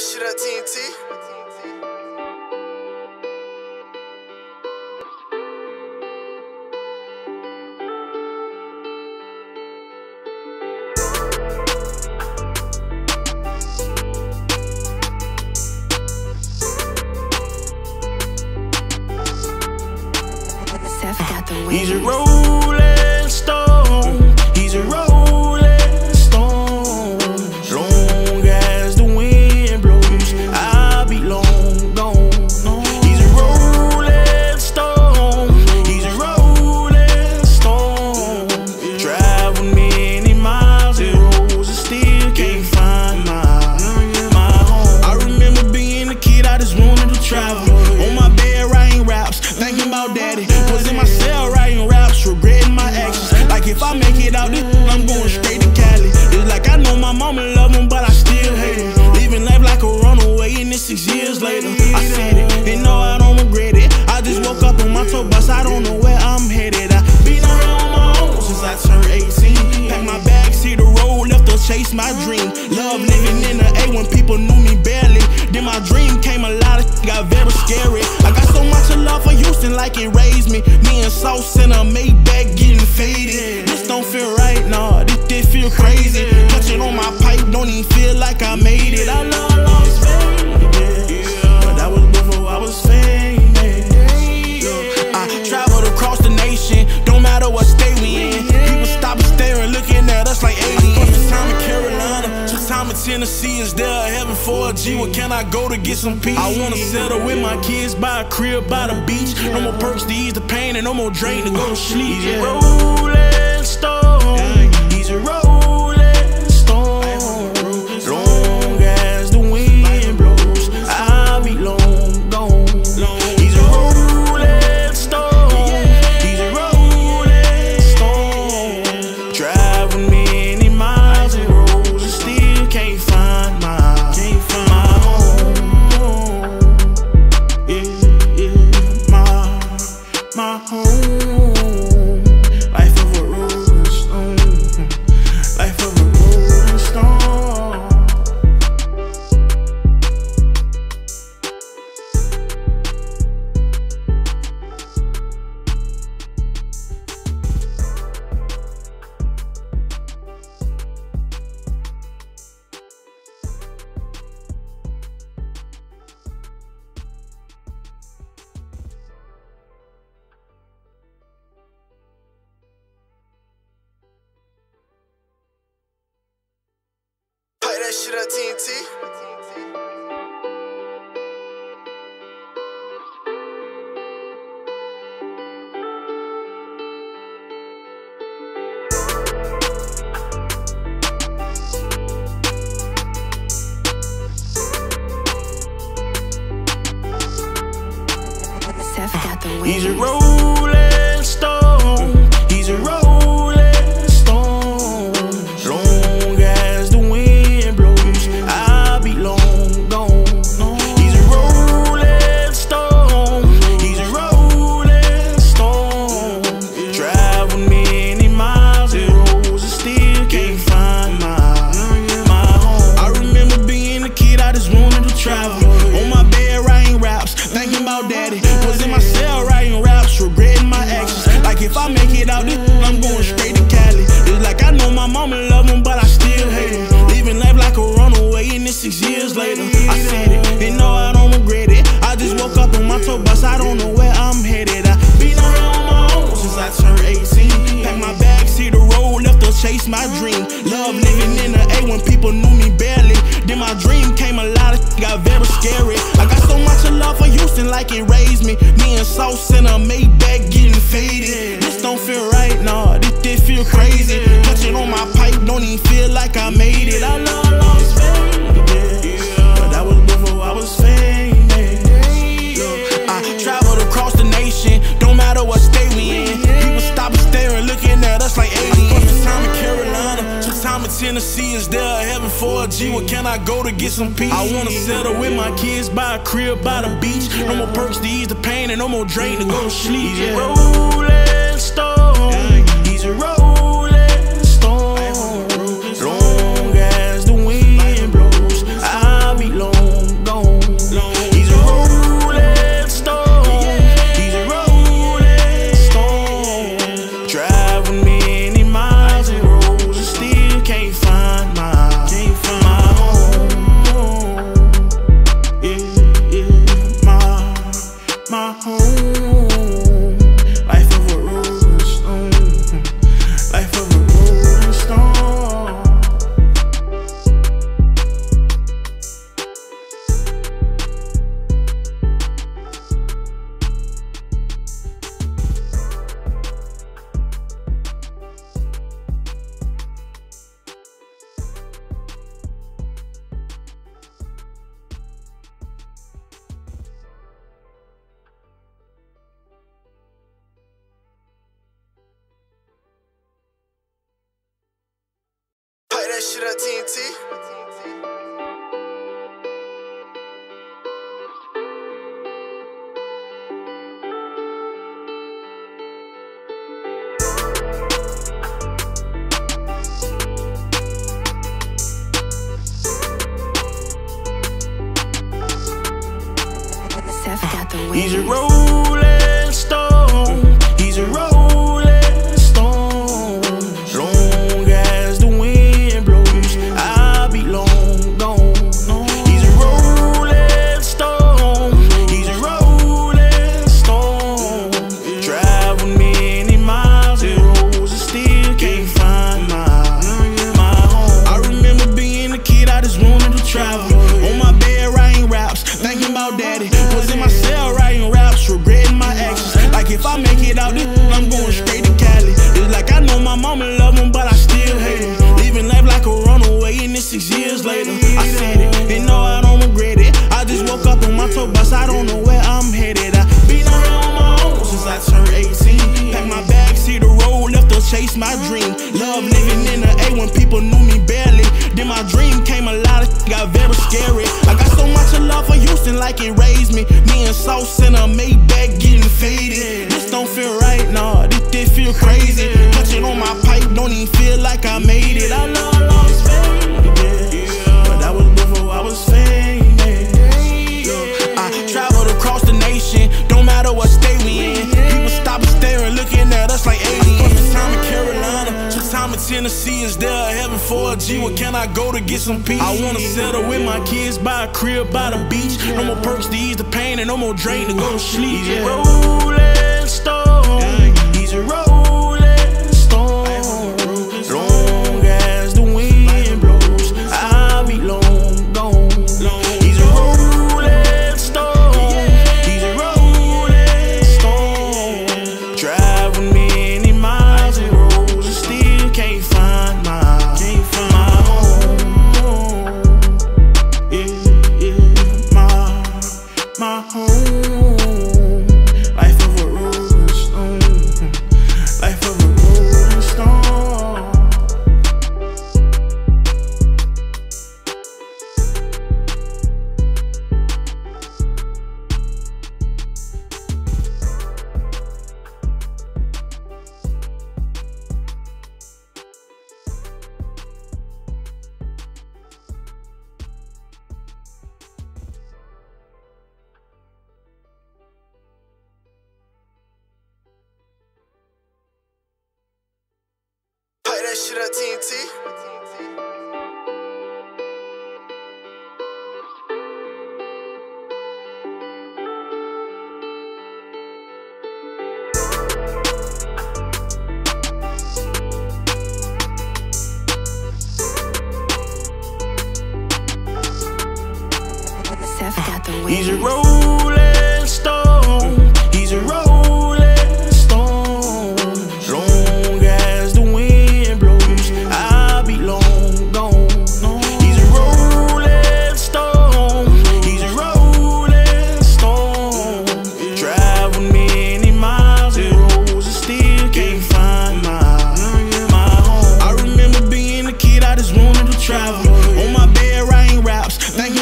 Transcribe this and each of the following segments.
shit at TNT. sauce in a Maybach getting faded. This don't feel right, nah, this, did feel crazy. Touching on my pipe, don't even feel like I made it. I love Las Vegas, but that was before I was famous. I traveled across the nation, don't matter what state we in. People stopping, staring, looking at us like aliens. Some time in Carolina, some time in Tennessee is there for a G, where can I go to get some peace? I wanna settle with my kids, buy a crib by the beach. No more perks to ease the pain, and no more drain to go to sleep. Rolling stone, he's a. shit up, TNT. pain and no more drain to go to sleep. He's a rolling stone. He's a rolling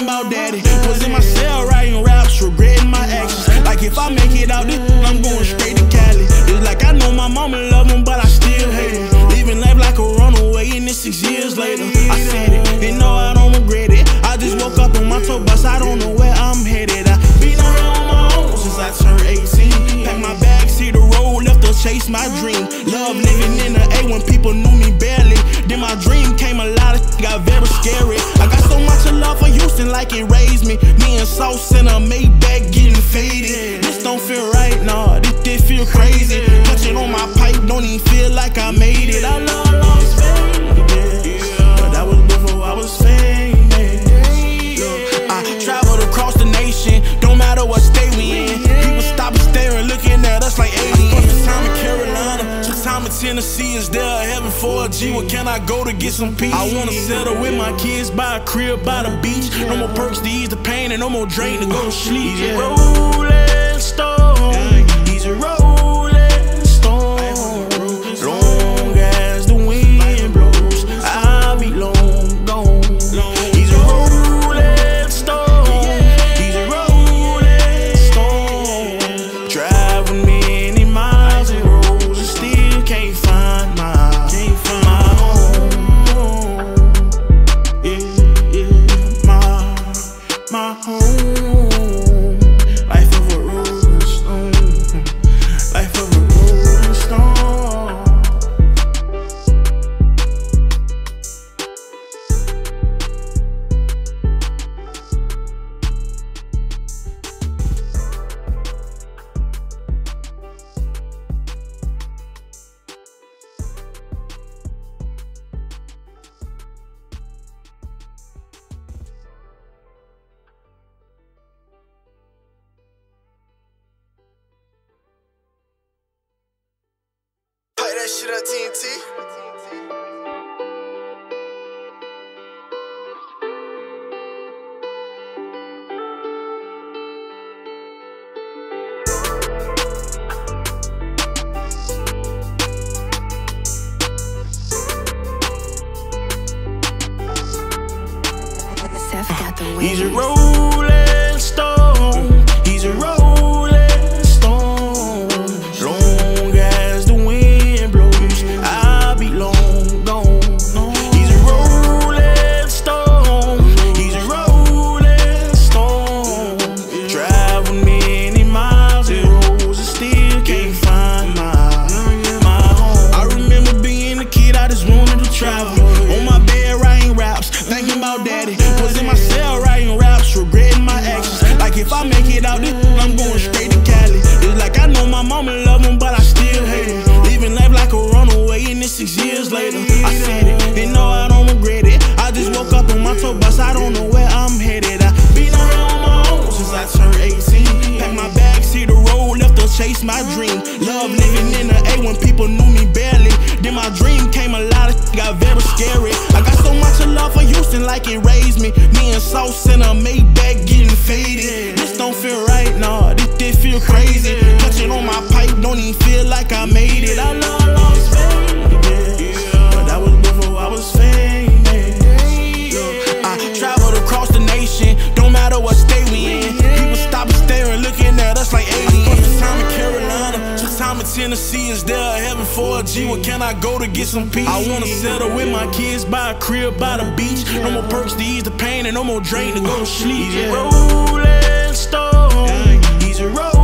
about daddy. Was in my cell writing raps, regretting my actions. Like if I make it out this, I'm going straight to Cali. It's like I know my mama love him, but I still hate him. Living life like a runaway, and it's six years later. I said it, and no, I don't regret it. I just woke up on my tour bus, I don't know where I'm headed. I've been on my own since I turned 18. Packed my bags, hit the road, left to chase my dream. like it raised me. Me and Sauce in a Maybach getting faded. This don't feel right, nah. This, did feel crazy. Touching on my pipe, don't even feel like I made it. I love Tennessee is there a heaven for a G? Where can I go to get some peace? I wanna settle with my kids, by a crib by the beach. No more perks to ease the pain, and no more drain to go to sleep. He's a rolling stone. He's a rolling. Shoot out TNT. Where can I go to get some peace? I wanna settle with my kids, buy a crib by the beach. No more perks to ease the pain, and no more drain to go to sleep. Rolling stone, he's a road.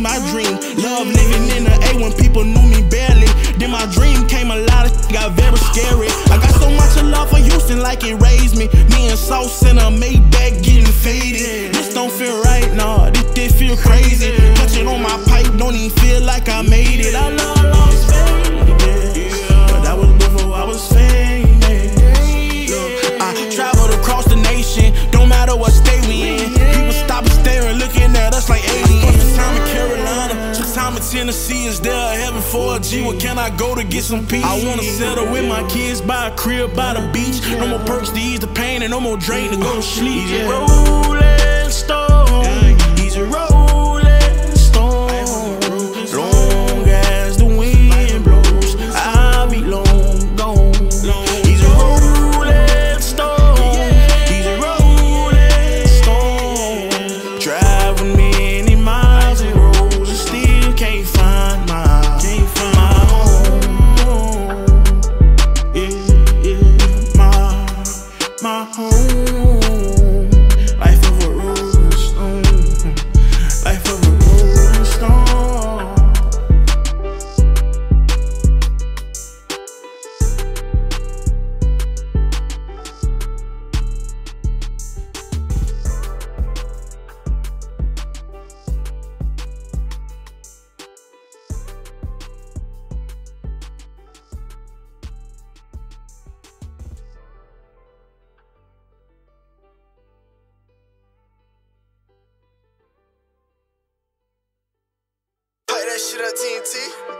my dream. Love living in the A when people knew me barely. Then my dream came a lot of got very scary. I got so much love for Houston, like it raised me. Me and Sauce in a Maybach getting faded. This don't feel right, nah, this, did feel crazy. Touching on my pipe, don't even feel like I made it. I love, love to see is there a heaven for a G? Where can I go to get some peace? I wanna settle with my kids, buy a crib by the beach. No more perks to ease the pain, and no more drain to go to sleep. He's a rolling stone. He's a rolling shit on TNT.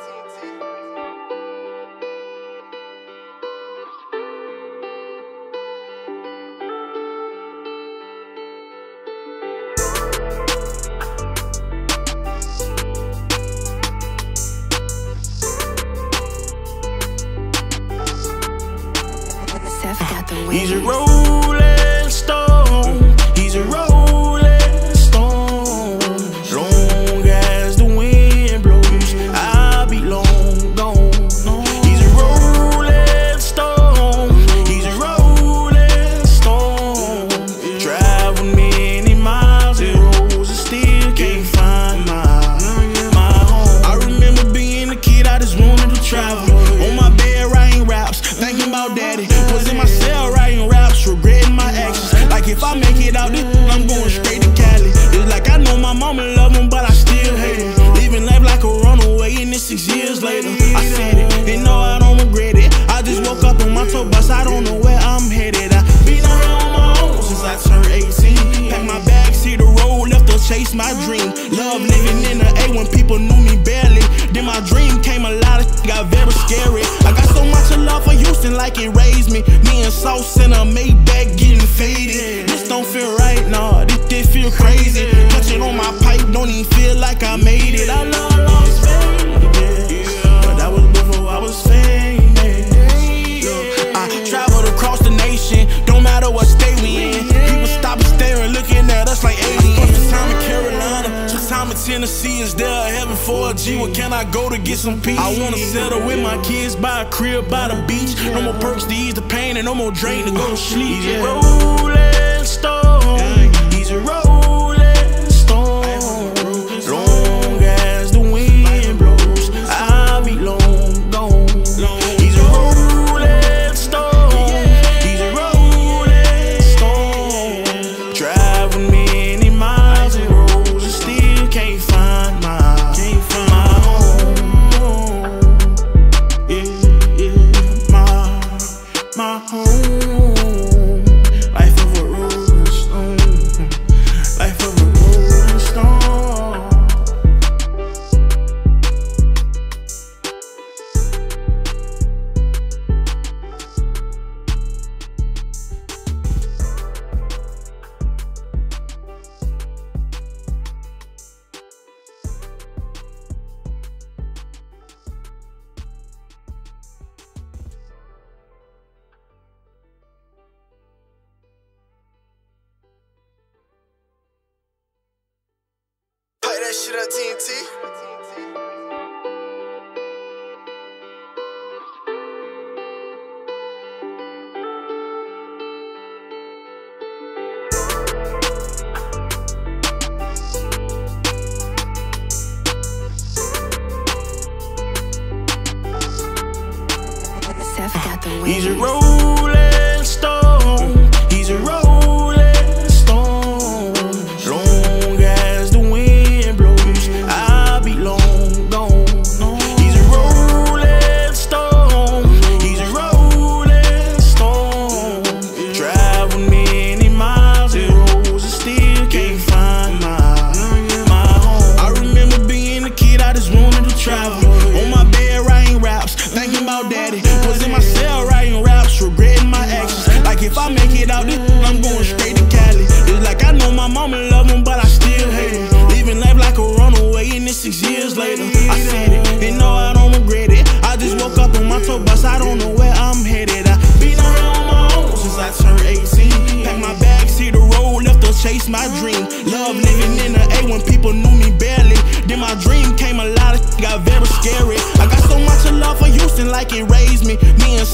Tennessee, is there a heaven for a G? Where can I go to get some peace? I wanna settle with my kids, buy a crib by the beach. No more perks to ease the pain, and no more drain to go to sleep. Rolling stone, he's a road.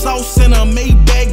sauce in a Maybach.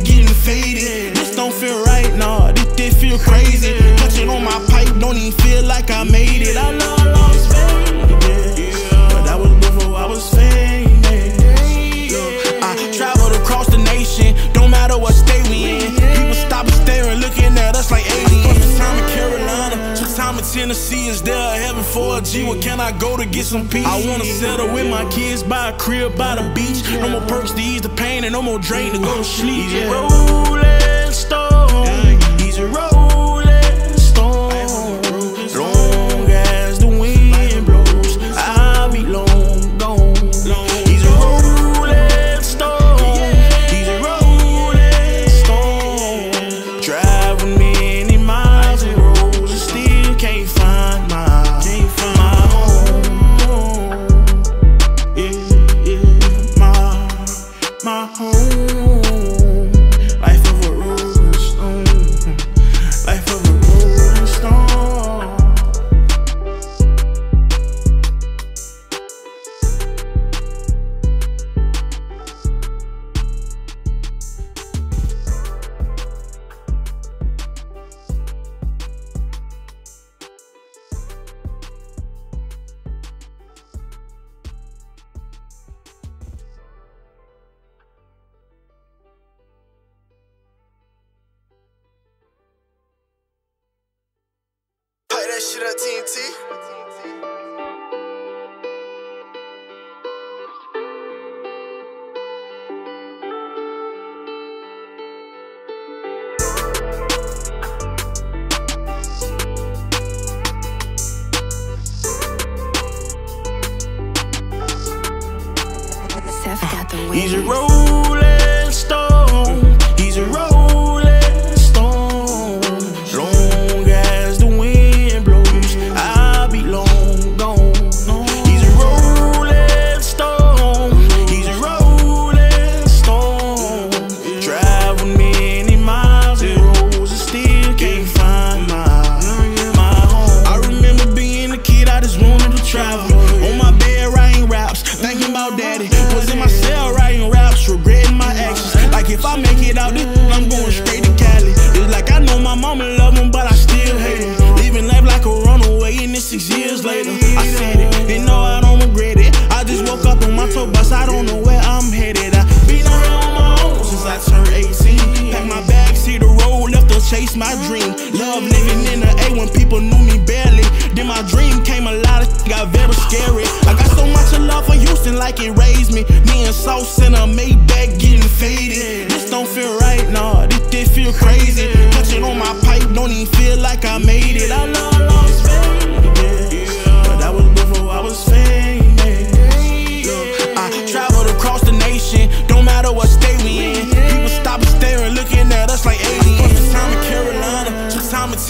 see is there a heaven for a G? Where can I go to get some peace? I wanna settle with my kids, buy a crib by the beach. No more perks to ease the pain, and no more drain to go to sleep. Rolling stone. He's a rolling.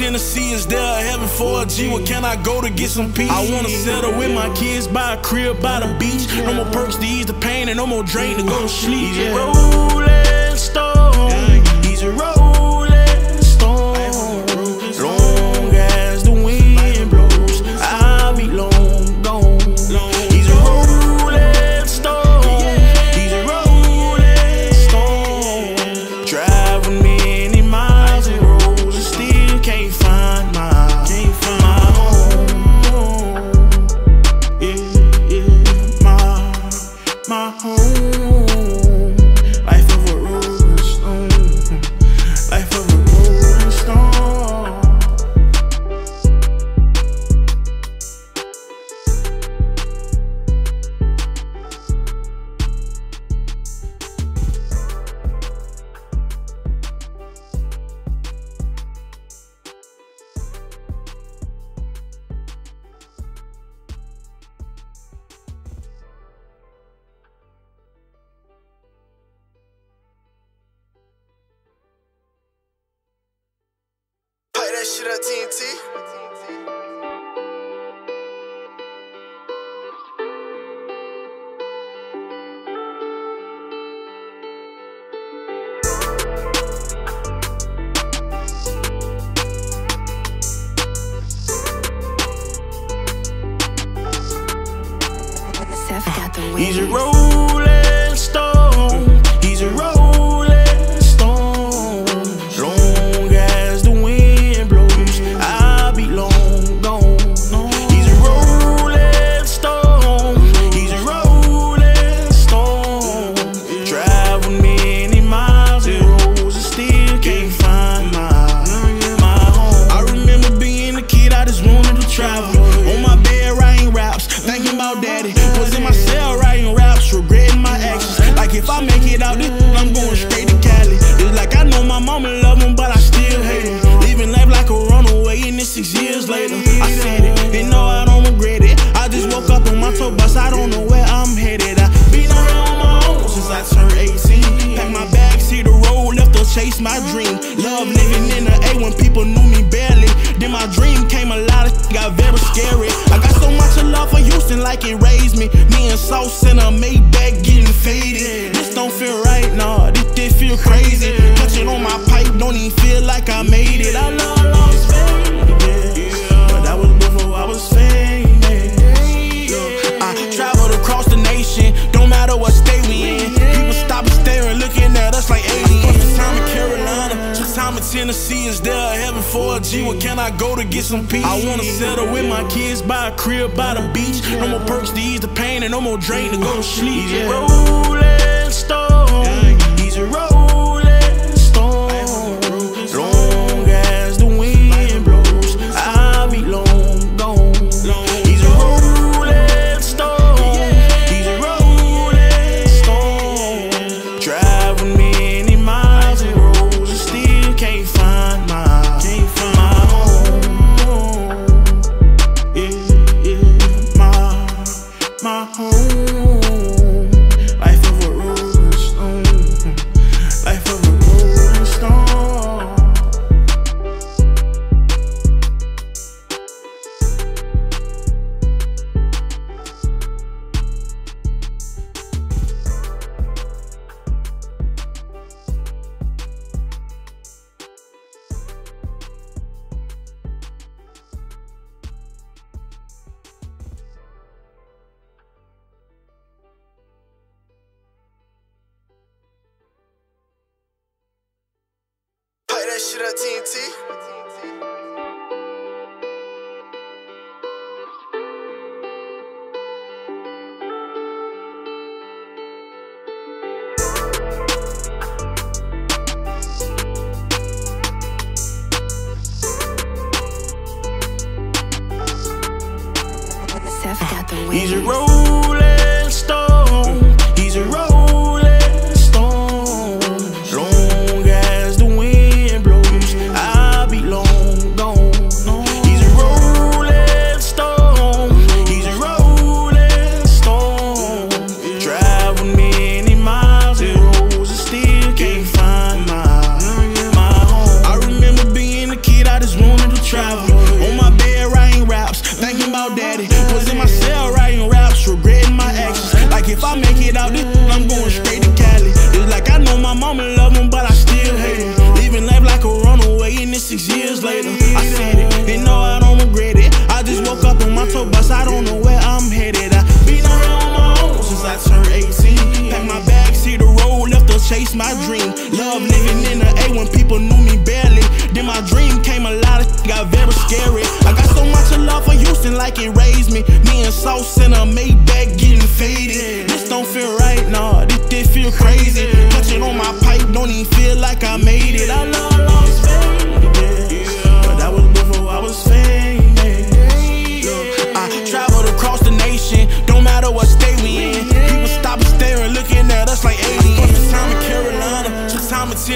Tennessee, is there a heaven for a G? Where can I go to get some peace? I wanna settle with my kids, buy a crib by the beach. No more perks to ease the pain, and no more drain to go to sleep. Rolling stone, he's a road.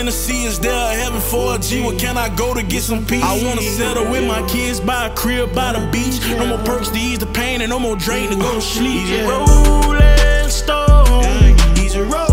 fantasy is there a heaven for a G? Where can I go to get some peace? I wanna settle with my kids, buy a crib by the beach. No more Percs to ease the pain, and no more drain to go to sleep. He's a rolling stone. He's a rolling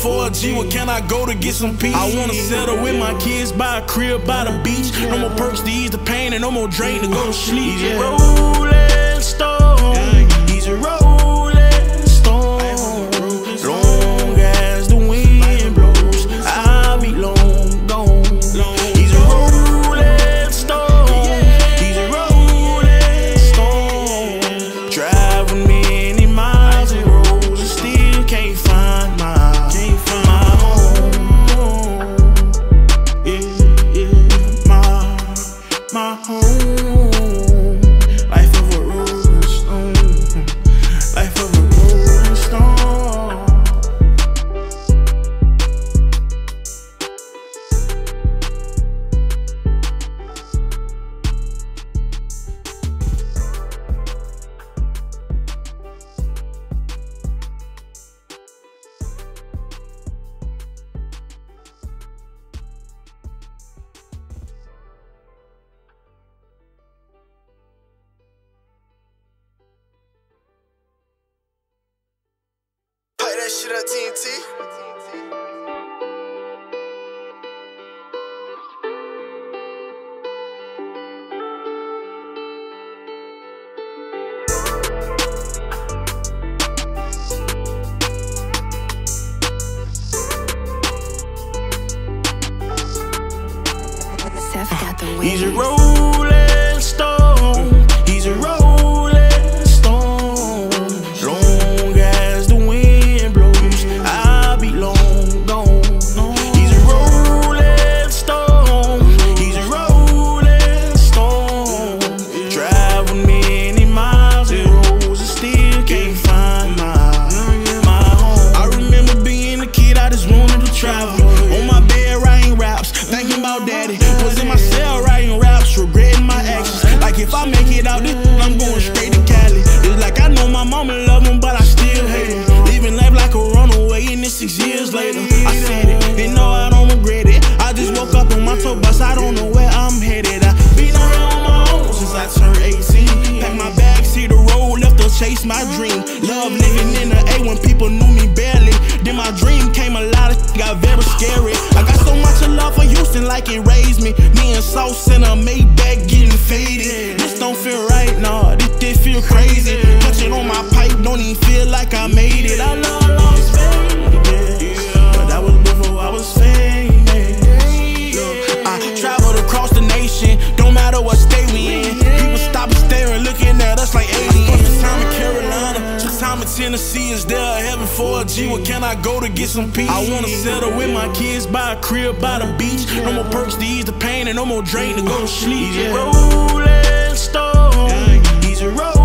for a G, Where can I go to get some peace? I wanna settle with my kids, buy a crib by the beach. No more Percs to ease the pain, and no more drain to go to sleep. He's a rolling stone. He's a rolling rolling. like it raised me. Me and Sauce in a Maybach getting faded. This don't feel right, nah, this, did feel crazy. Touching on my pipe, don't even feel like I made it. I love but was before I was famous. I traveled across the nation, don't matter what state we in. People stop staring, looking at us like aliens. Time in Carolina, time in Tennessee is there for a G, where can I go to get some peace? I wanna settle with my kids, buy a crib by the beach. No more Percs to ease the pain, and no more drain to go to sleep. He's a rolling stone. He's a rolling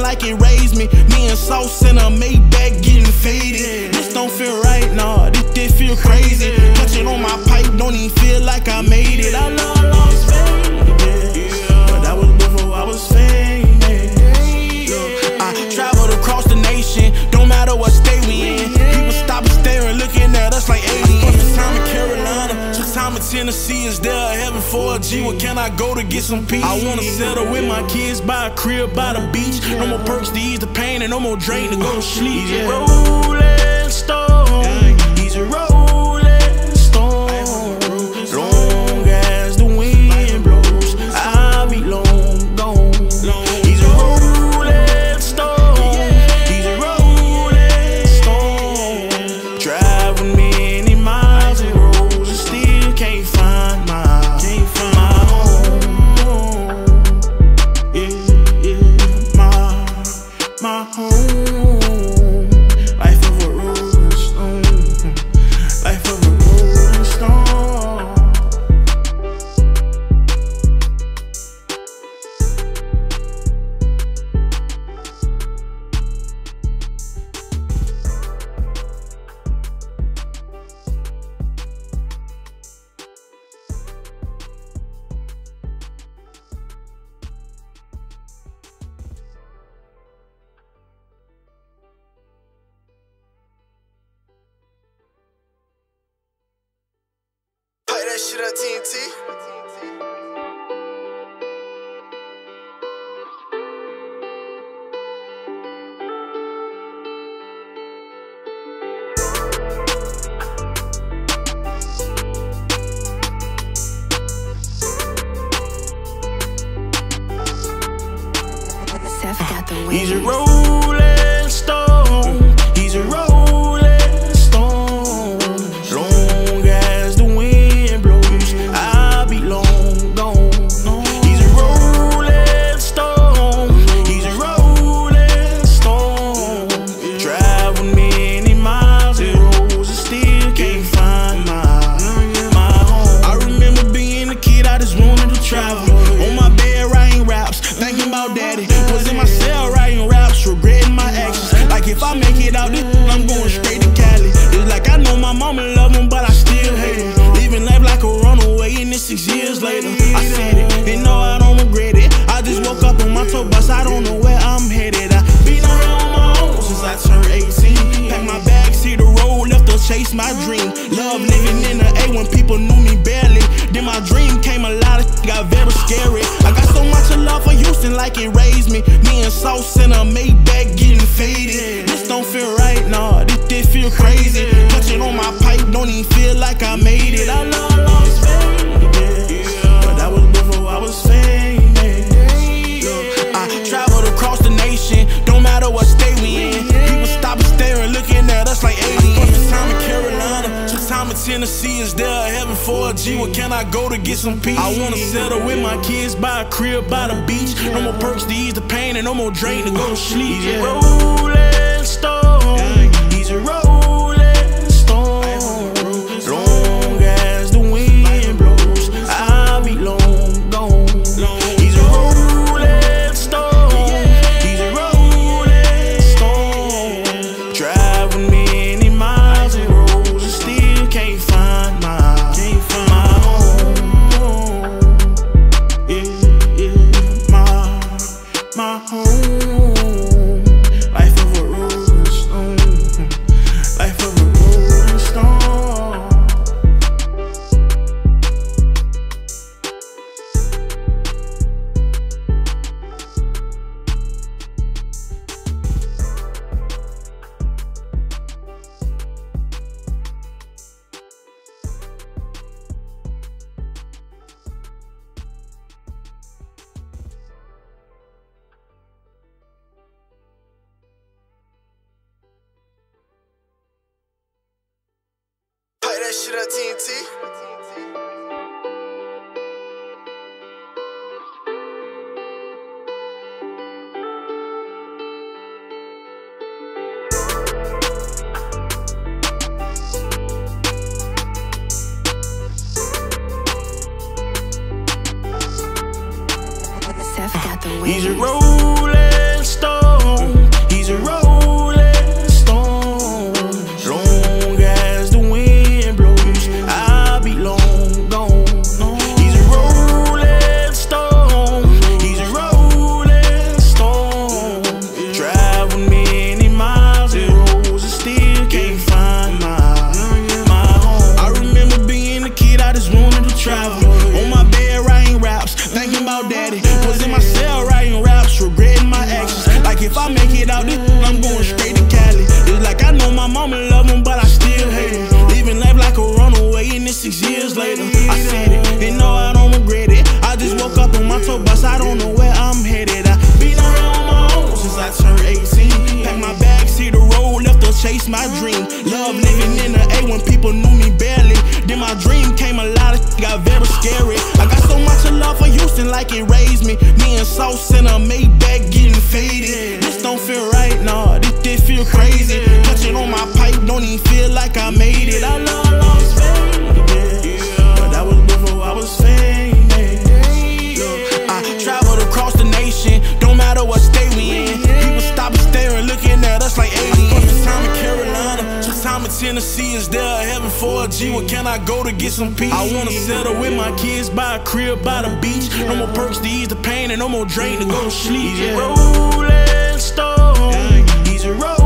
like it raised me. Me and Sauce in a Maybach getting faded. This don't feel right, nah, this, did feel crazy. Touching on my pipe, don't even feel like I made it. I love, love. Tennessee, is there a heaven for a G? Where can I go to get some peace? I wanna settle with my kids, buy a crib by the beach. No more Percs to ease the pain, and no more drain to go to sleep. He's a rolling stone. He's a rolling He's a rolling stone. He's a rolling my dream. Love living in the A when people knew me barely. Then my dream came a lot alive, got very scary. I got so much love for Houston, like it raised me. Me and Sauce in a Maybach getting faded. This don't feel right, nah, this, did feel crazy. Touching on my pipe, don't even feel like I made it. I love Tennessee, is there a heaven for a G? Where can I go to get some peace? I wanna settle with my kids, buy a crib by the beach. No more Percs to ease the pain, and no more drain to go to sleep. Rolling stone, he's a rolling. dream. Love living in the A when people knew me barely. Then my dream came alive, it got very scary. I got so much love for Houston, like it raised me. Me and Sauce in a Maybach getting faded. This don't feel right, nah, this, this feel crazy. Touching on my pipe, don't even feel like I made it. I love Las Vegas. Tennessee, is there a heaven for a G? Where can I go to get some peace? I wanna settle with my kids, buy a crib by the beach. No more Percs to ease the pain, and no more drain to go to sleep. He's a rolling stone. He's a rolling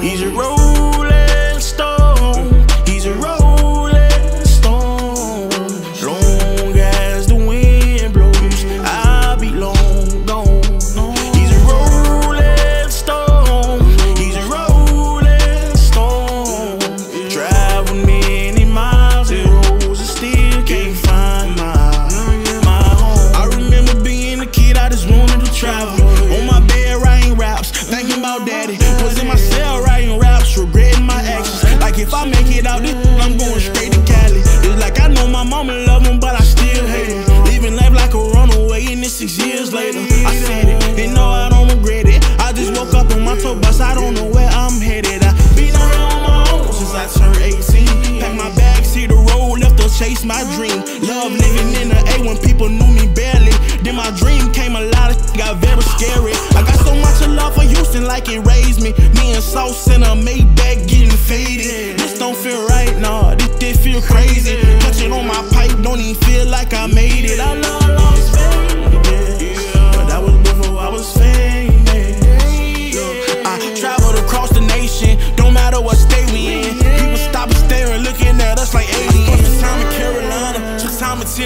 Easy road. like it raised me. Me and Sauce in a Maybach getting faded. This don't feel right, nah. This, did feel crazy. Touching on my pipe, don't even feel like I made it. I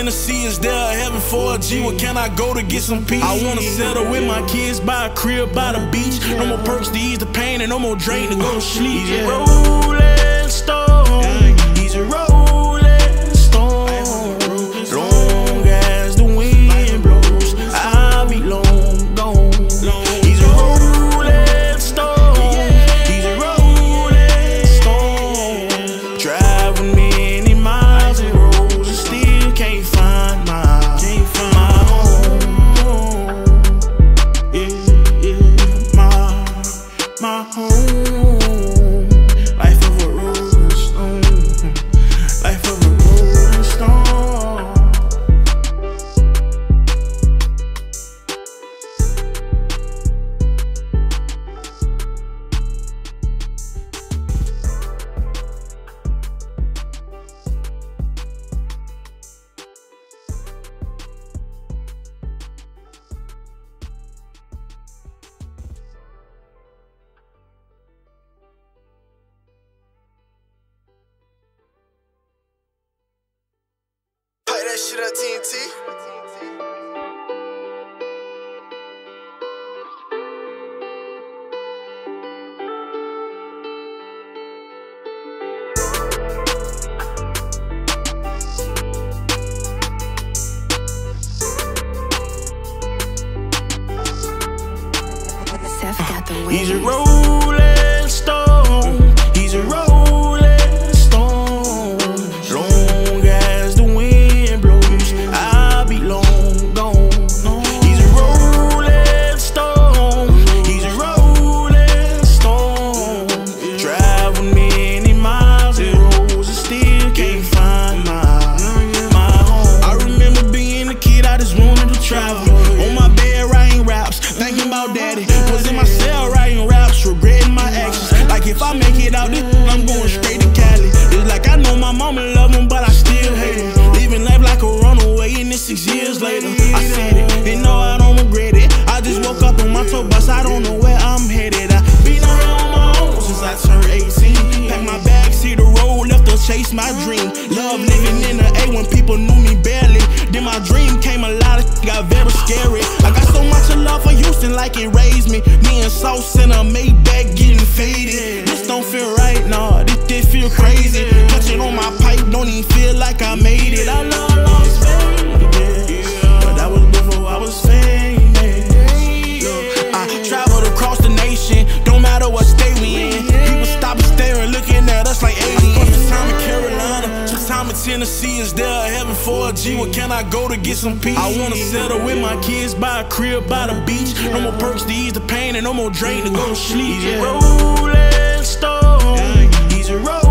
fantasy is there a heaven for a G? Where can I go to get some peace? I wanna settle with my kids, buy a crib by the beach. No more Percs to ease the pain, and no more drain to go to sleep. He's a rolling stone. He's a rolling like it raised me. Me and Sauce in a Maybach getting faded. This don't feel right, nah. This, did feel crazy. Touching on my pipe, don't even feel like I made it. I Tennessee, is there a heaven for a G? Where can I go to get some peace? I wanna settle with my kids, buy a crib by the beach. No more Percs to ease the pain, and no more drain to go to sleep. Rolling stone, he's a.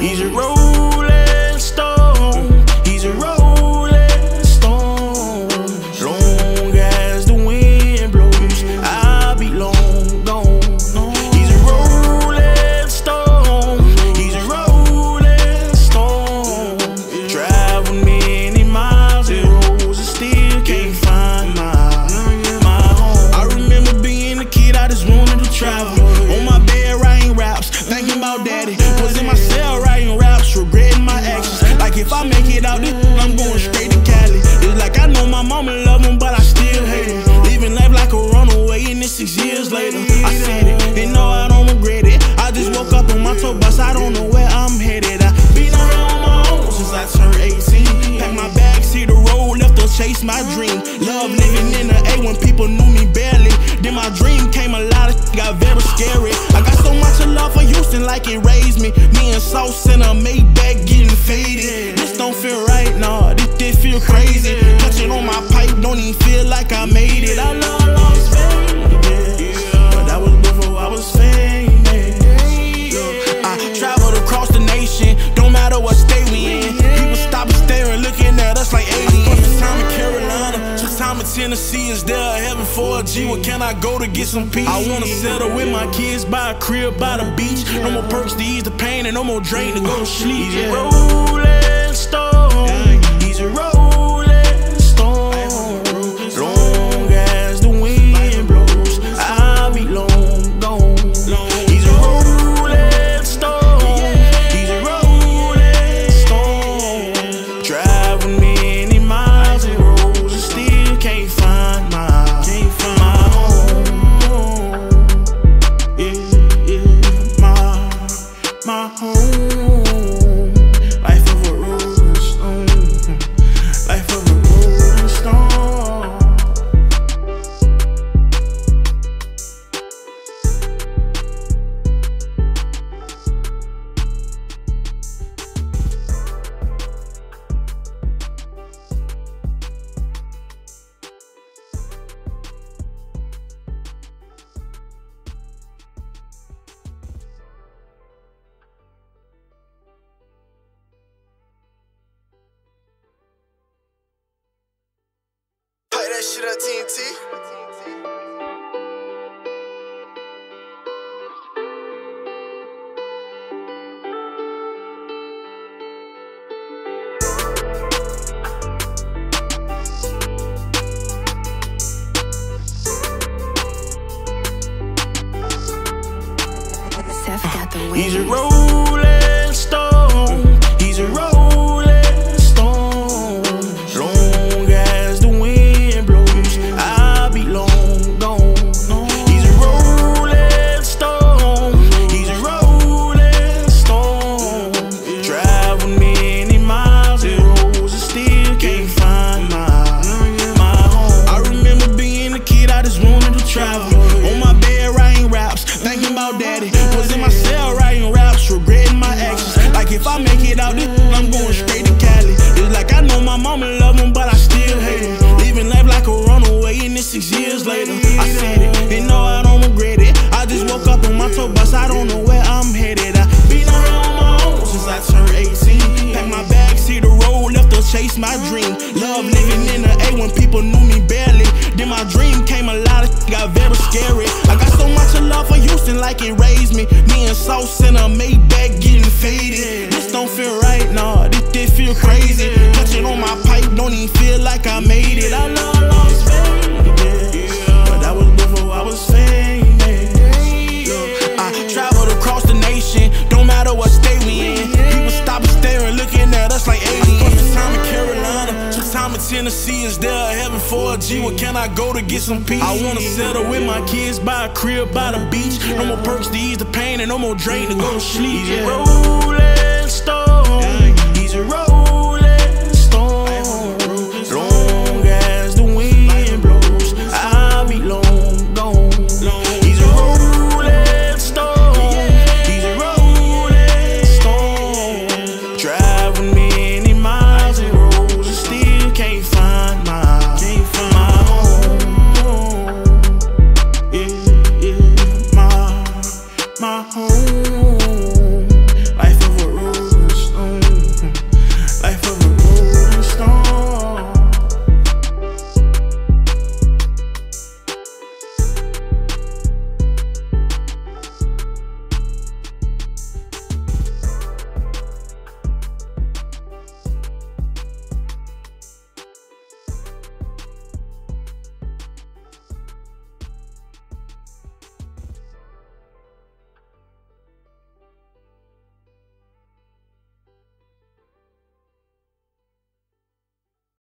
He's a road. like it raised me. Me and Sauce in a Maybach. Tennessee, is there a heaven for a G? Where can I go to get some peace? I wanna settle with my kids, by a crib by the beach. No more Percs to ease the pain, and no more drain to go to sleep. Rolling stone, he's a road. It raised me. Me and Sauce in a Maybach getting faded. This don't feel right, nah, this, this feel crazy. Touching on my pipe, don't even feel like I made it. I know I lost faith, but that was before I was famous. I traveled across the nation, don't matter what state we in. People stop and staring, looking at us like aliens. Some time in Carolina, some time in Tennessee. Is there for a G, where can I go to get some peace? I wanna settle with my kids, buy a crib by the beach. No more Percs to ease the pain, and no more drain to go to sleep. He's a rolling stone. He's a rolling